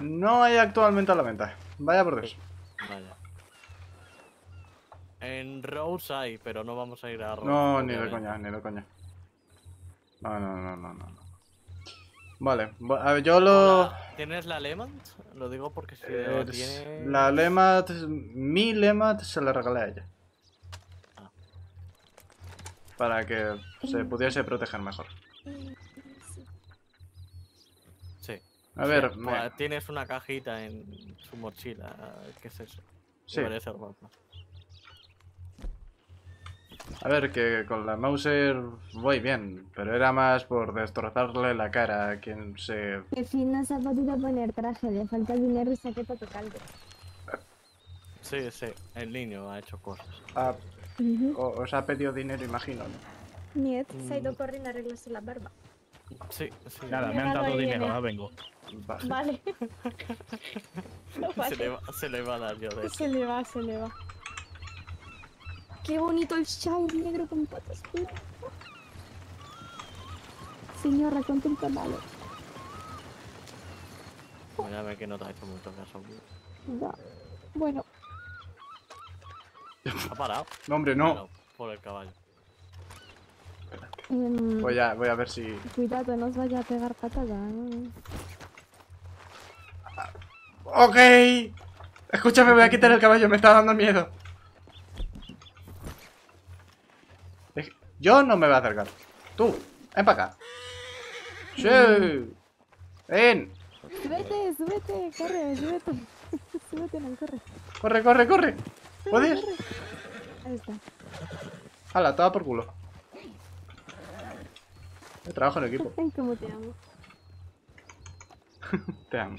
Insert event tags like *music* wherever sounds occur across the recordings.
No hay actualmente a la venta. Vaya por Dios. Vaya. En Rose hay, pero no vamos a ir a Rose. No, ni de coña, ni de coña. No, no, no, no, no. Vale, a ver, yo lo... ¿Tienes la Lemon? Lo digo porque si lo eh, tiene... La Lemat, mi Lemat se la regalé a ella. Ah. Para que se pudiese proteger mejor. A ver, Sí, me- tienes una cajita en su mochila. ¿Qué es eso? Sí. Ropa. a ver, que con la Mauser voy bien, pero era más por destrozarle la cara a quien se... Que fin no se ha podido poner traje, le falta dinero y saque para caldo. Sí, sí. El niño ha hecho cosas. ha- o- os ha pedido dinero, imagino. ¿no? Niet se ha ido corriendo a arreglarse la barba. Sí, sí. Nada, me han dado dinero, ahora vengo. Vale. *laughs* Se, le va, se le va a dar yo de eso. Se le va, se le va. Qué bonito el Shire negro con patas puras. Señora, con tu canal. Ya ve que no te ha hecho mucho caso. Ya. Bueno, Ha parado. No, hombre, no. Bueno, por el caballo. em, Voy a, voy a ver si... cuidado, no os vaya a pegar patada. ¿no? Ok. Escúchame, voy a quitar el caballo, me está dando miedo. Yo no me voy a acercar. Tú, ven para acá. Sí. Ven. Súbete, súbete, corre, súbete. *laughs* súbete, no, corre. Corre, corre, corre. ¿Puedes? Ahí está. Hala, toda por culo. Yo trabajo en equipo. *laughs* Cómo te amo. Te amo.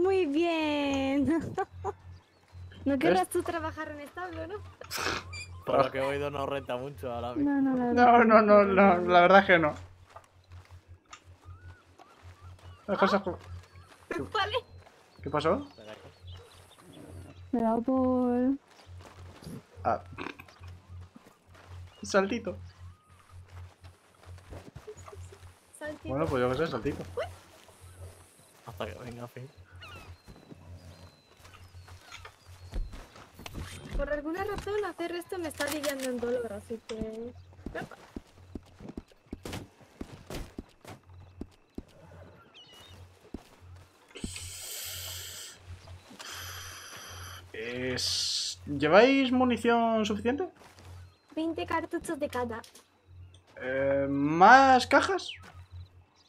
Muy bien. *laughs* ¿No querrás tú trabajar en establo, no? *laughs* Por lo que he oído no renta mucho ahora mismo. No, no, la verdad. No, no, no, no, la verdad es que no. Las cosas como- *laughs* Vale. ¿Qué pasó? Me he dado por... Ah. Saltito. Saltito. Bueno, pues yo qué sé, saltito. Hasta que venga, fin. Por alguna razón hacer esto me está aliviando en dolor, así que... Es... ¿Lleváis munición suficiente? 20 cartuchos de cada. Eh, ¿Más cajas?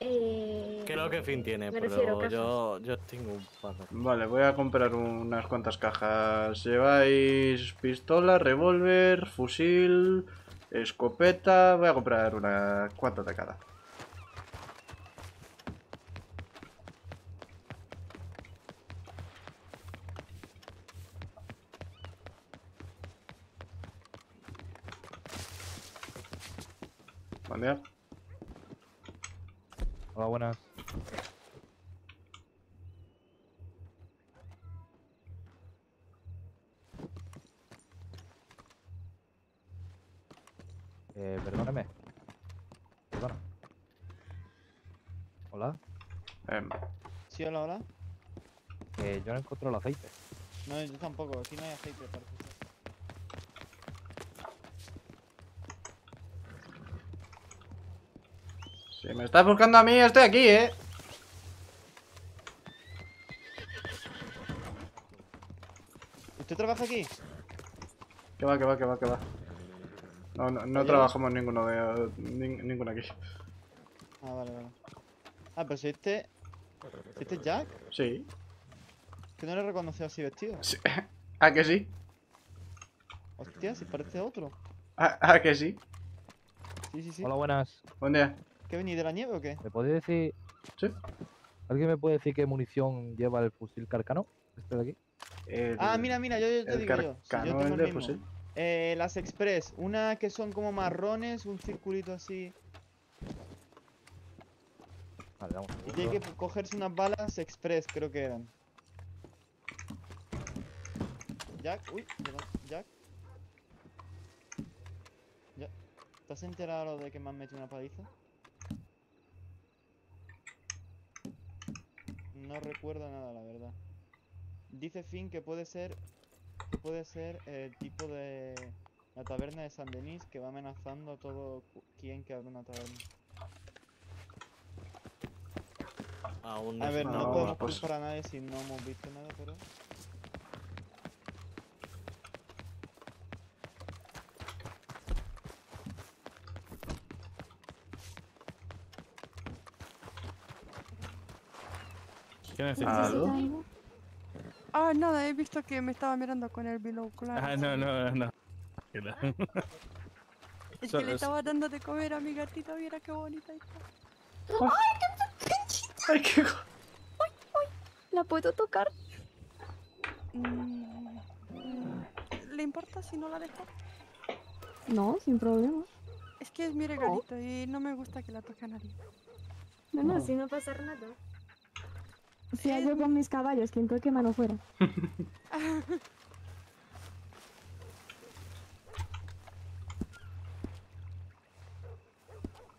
Eh... Creo que fin tiene, pero yo, yo tengo un par de... Vale, voy a comprar unas cuantas cajas. ¿Lleváis pistola, revólver, fusil, escopeta? Voy a comprar unas cuantas de cada. Día. Hola, buenas. Eh, perdóname. Perdona. Hola. Em, Sí, hola, hola. Eh, yo no encuentro el aceite. No, yo tampoco. Aquí no hay aceite, parece si me estás buscando a mí, estoy aquí, ¿eh? ¿Usted trabaja aquí? Que va, que va, que va, que va. No, no, no trabajamos ninguno de nin- ninguno aquí. Ah, vale, vale. Ah, pero si este... Si este es Jack, Sí. que no le he reconocido así vestido. sí. ¿A *laughs* que sí? Hostia, si parece otro. ¿A, a que sí? Sí, sí, sí. Hola, buenas. Buen día. ¿Qué venís de la nieve o qué? ¿Me puede decir... Sí. ¿Alguien me puede decir qué munición lleva el fusil carcano? Este de aquí. El, Ah, mira, mira, yo, yo te digo yo. Si carcano, yo tengo el mismo. fusil. Eh, las Express, una que son como marrones, un circulito así. Vale, vamos. Y tiene que cogerse unas balas Express, creo que eran. Jack, uy, Jack. Ya. ¿Te has enterado de que me han metido una paliza? No recuerdo nada, la verdad. Dice Finn que puede ser. que puede ser el tipo de. La taberna de San Denis que va amenazando a todo quien que abre una taberna. Aún A ver, no, No, podemos pues- culpar a nadie si no hemos visto nada, pero. ¿Qué necesitas? ¿Aló? ¿Necesita algo? Ah, nada, he visto que me estaba mirando con el binocular. Ah, no, no, no. *laughs* Es que le es- estaba dando de comer a mi gatita, mira qué bonita está. Ay, qué... ¿La puedo tocar? Mm, ¿Le importa si no la dejo? No, sin problema. Es que es mi regalito y no me gusta que la toque a nadie. No, no, si no pasa nada. Si yo con mis caballos, quien toque mano fuera. *laughs*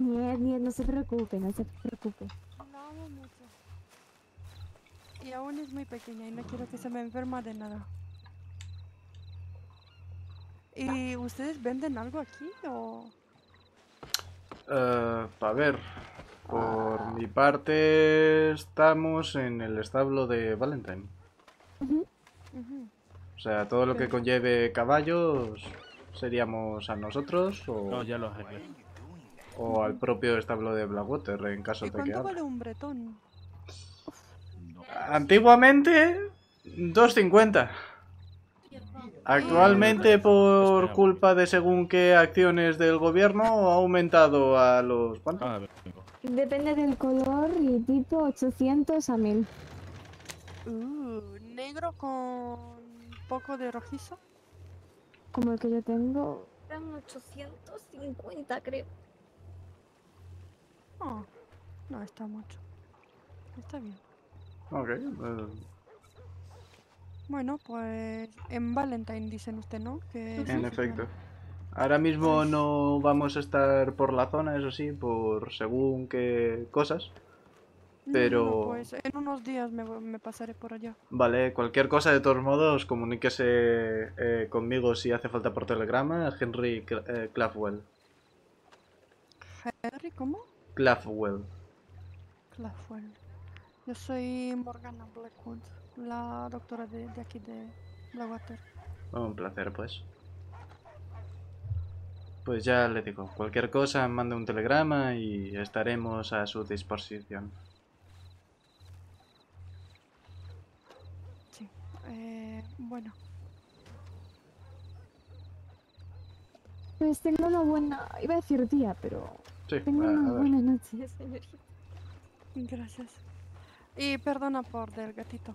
Niet, niet, no se preocupe, no se preocupe. La amo mucho. Y aún es muy pequeña y no quiero que se me enferma de nada. ¿Y ustedes venden algo aquí o...? Eh, a ver, por mi parte estamos en el establo de Valentine. O sea, todo lo que conlleve caballos seríamos a nosotros o, No, ya lo o al propio establo de Blackwater en caso ¿Y de que cuánto vale un bretón? Antiguamente 2.50. Actualmente por culpa de según qué acciones del gobierno ha aumentado a los ¿cuánto? Depende del color y tipo 800 a 1000. Uh, negro con poco de rojizo. Como el que yo tengo. Eran 850, creo. Oh, no está mucho. Está bien. Ok, eh, Bueno, pues en Valentine dicen usted, ¿no? Que en sí, efecto. Ahora mismo no vamos a estar por la zona, eso sí, por según qué cosas. No, no, pero- pues en unos días me, voy- me pasaré por allá. Vale, cualquier cosa de todos modos, comuníquese eh, conmigo si hace falta por telegrama. Henry Cl- eh, Clafwell. Henry, ¿cómo? Clafwell. Clafwell. Yo soy Morgana Blackwood, la doctora de, de aquí de Blackwater. Un placer, pues. Pues ya le digo, cualquier cosa, mande un telegrama y estaremos a su disposición. Sí. Eh, bueno, Pues tengo una buena. Iba a decir día, pero. Sí, Tengo una buena noche, señorita. gracias. Y perdona por del gatito.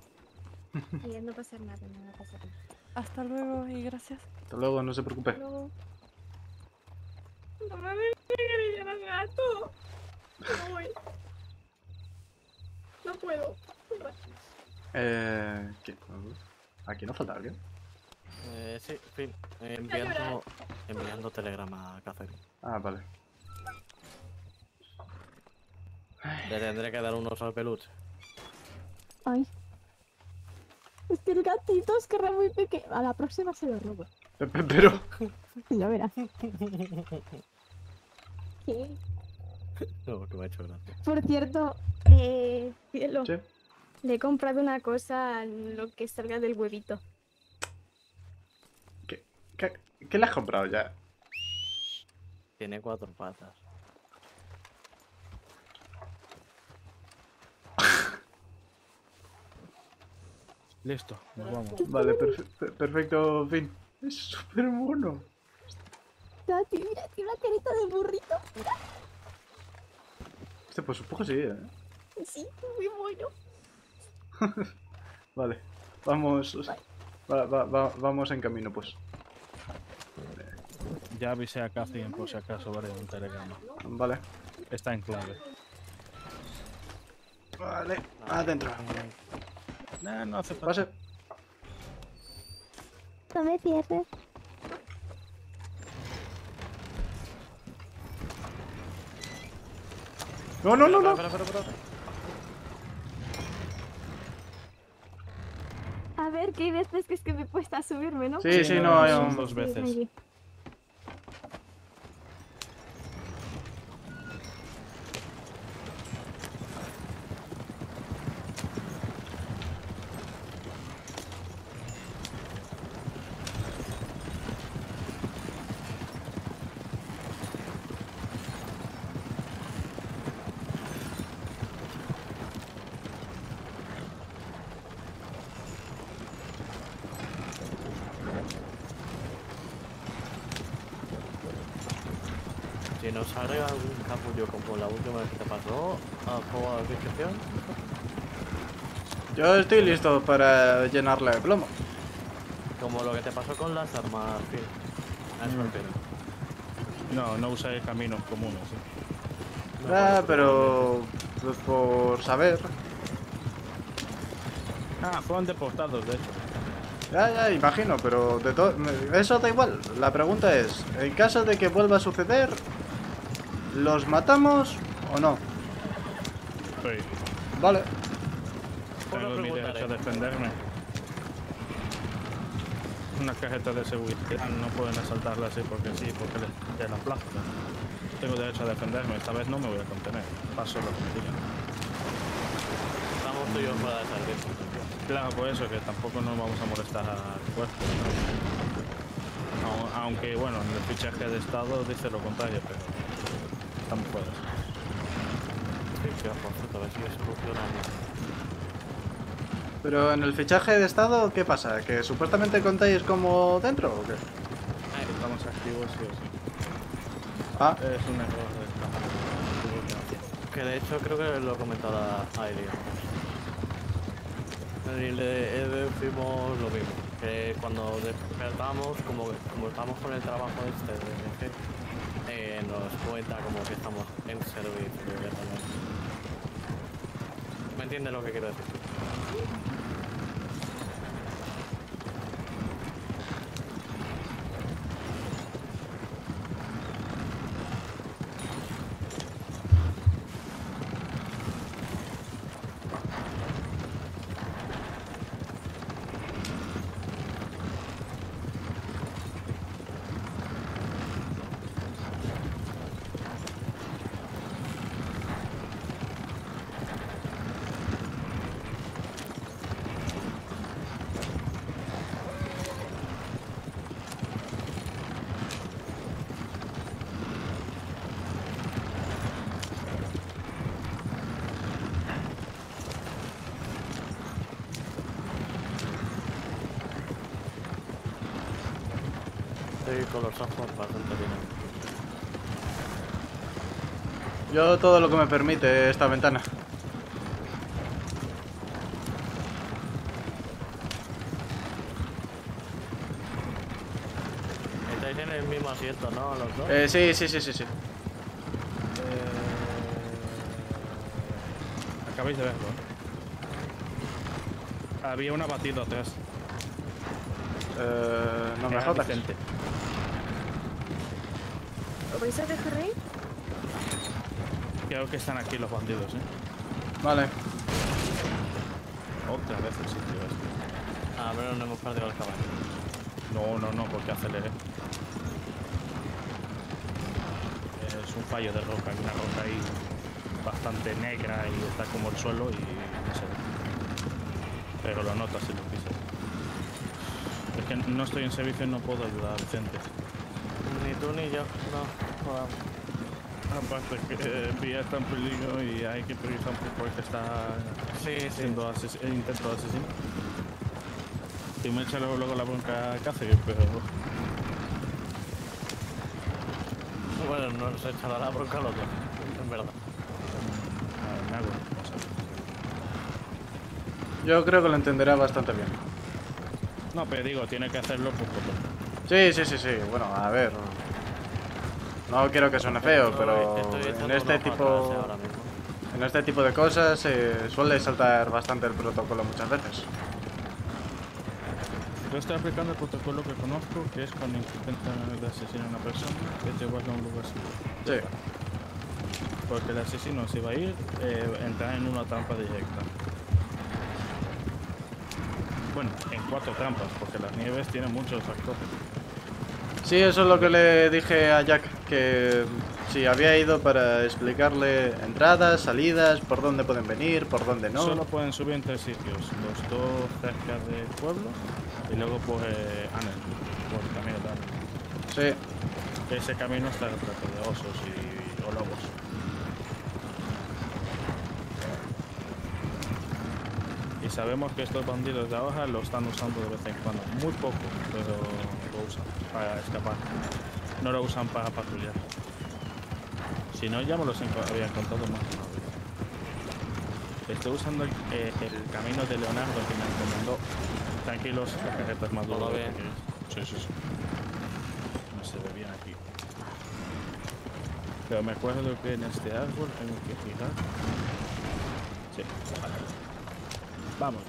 Y no pasa nada, no va a pasar nada. Hasta luego y gracias. Hasta luego, no se preocupe. Luego. No me acariciar al gato. No voy. No puedo. Eh, ¿qué? ¿Aquí no falta alguien? Eh, sí, fin. eh, enviando, enviando telegrama a Catherine. Ah, vale. Le tendré que dar unos al peluche. Ay. Es que el gatito es que era muy pequeño. A la próxima se lo robo. Pe- pe- Pero, *laughs* Ya verás. *laughs* ¿Qué? No, que me ha hecho gracia. Por cierto, eh, cielo, sí. le he comprado una cosa a lo que salga del huevito. ¿Qué, qué, qué le has comprado ya? Tiene cuatro patas. Listo, nos vamos. Vale, perfe- per- perfecto, fin. Es súper mono. Mira, mira, tiene una carita de burrito. Este, pues un poco sí, ¿eh? Sí, muy bueno. *laughs* Vale, vamos. va- va- va- vamos en camino, pues. Ya avisé a Catherine por si acaso vale un telegrama. Vale. Está en clave. Vale, adentro. No, no hace falta. Pase. No me cierres. No, no, no, no. Espera, espera, espera, espera. A ver, que hay veces que es que me cuesta subirme, ¿no? Sí, sí, no, hay un... dos veces. Si nos sale algún capullo como la última vez que te pasó, ¿a juego de discreción? Yo estoy listo para llenarle de plomo. Como lo que te pasó con las armas, Phil. A eso me refiero. No, no usé caminos comunes. ¿sí? Ah, pero... Pues por saber. Ah, fueron deportados, de hecho. Ya, ya, imagino, pero de todo... Eso da igual. La pregunta es, en caso de que vuelva a suceder, ¿los matamos o no? Sí, Vale. tengo mi derecho a defenderme. Una cajeta de seguridad no pueden asaltarla así porque sí, porque les de la plaza. Tengo derecho a defenderme, esta vez no me voy a contener. Paso lo que me digan. Estamos tú y yo fuera de servicio. Claro, por eso que tampoco nos vamos a molestar al cuerpo. Aunque, bueno, en el fichaje de estado dice lo contrario, pero estamos fuera. Pero en el fichaje de estado, ¿qué pasa? ¿Que supuestamente contáis como dentro o qué? Estamos activos sí o sí. Ah, Es un error de esta Que de hecho creo que lo he comentado a Eli. En el de Eve fuimos lo mismo. Que cuando despertamos, como, como estamos con el trabajo este de eh, nos cuenta como que estamos en servicio. ¿Me entiendes lo que quiero decir? Estoy con los ojos bastante bien. yo todo lo que me permite esta ventana. Estáis en el mismo asiento, ¿no? Los dos. Eh, sí, sí, sí, sí, sí. Eh, Acabáis de verlo. ¿eh? Había un abatido atrás. Eh, no me jodas. Vicente. ¿Lo vais a dejar ahí? Creo que están aquí los bandidos, ¿eh? Vale. Otra vez el sitio este. A ver, no hemos perdido el caballo. No, no, no, porque aceleré. Es un fallo de roca, hay una roca ahí bastante negra y está como el suelo y no ve. Pero lo notas si lo pisas. Es que no estoy en servicio y no puedo ayudar a Vicente. Ni tú ni yo. No, joder. Aparte que eh, Vía está en peligro y hay que priorizar un poco el que está Sí, sí. siendo ases- eh, intento de asesino. Y me echa luego, luego la bronca a Cáceres, pero Bueno, nos echará la bronca a los dos, en verdad. me hago responsable. Yo creo que lo entenderá bastante bien. No, pero digo, tiene que hacerlo por tonto. Sí, sí, sí, sí. Bueno, a ver. No quiero que suene feo, pero en este tipo en este tipo de cosas eh, suele saltar bastante el protocolo muchas veces. Yo estoy aplicando el protocolo que conozco, que es cuando intentan de asesinar a una persona, es llevarla a un lugar seguro. Sí. Porque el asesino se va a ir, eh, entrar en una trampa directa. Bueno, en cuatro trampas, porque las nieves tienen muchos factores. Sí, eso es lo que le dije a Jack, que si había ido para explicarle entradas, salidas, por dónde pueden venir, por dónde no. Solo pueden subir en tres sitios, los dos cerca del pueblo y luego por eh, Anel, por el camino tal. Sí, Ese camino está repleto de osos y o lobos. Y sabemos que estos bandidos de ahora lo están usando de vez en cuando. Muy poco, pero lo usan para escapar. No lo usan para patrullar. Si no, ya me los había encontrado más. Estoy usando el, eh, el camino de Leonardo que me encomendó. Tranquilos, es más ¿Todo dura de bien? que. Sí, sí, sí. No se ve bien aquí. Pero me acuerdo que en este árbol tengo que girar. Sí, vale. Vamos.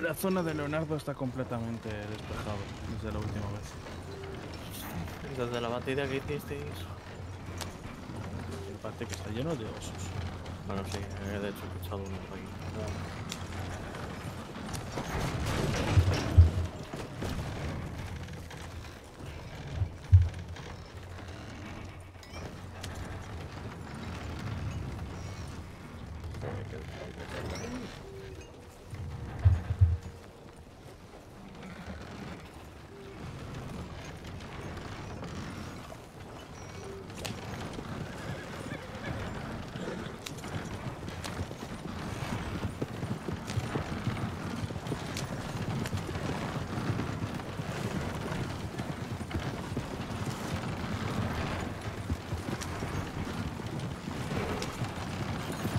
La zona de Leonardo está completamente despejada desde la última vez. Desde la batida que hicisteis. Me parece que está lleno de osos. Bueno, sí, eh, de hecho he escuchado uno por aquí.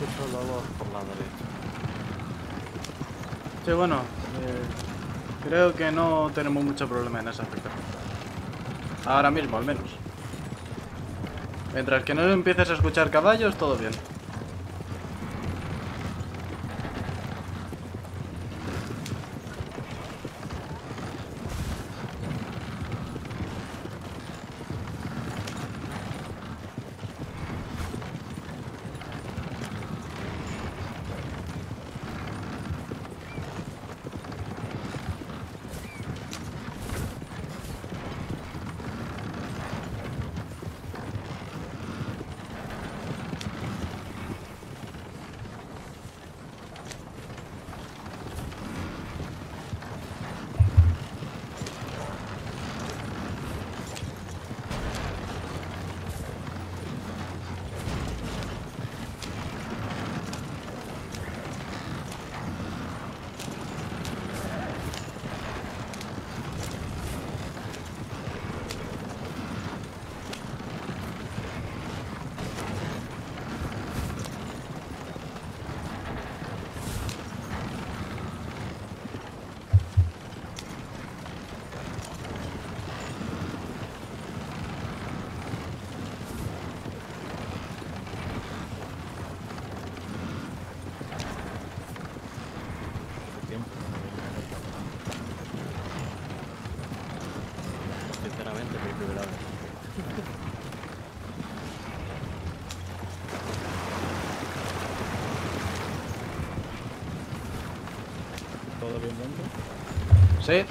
Escucho lobos por la derecha. Bueno, eh, creo que no tenemos mucho problema en ese aspecto. Ahora mismo, al menos. Mientras que no empieces a escuchar caballos, todo bien. Hace tiempo que no vengo a esta primera vez. ¿Todo bien dentro? Sí,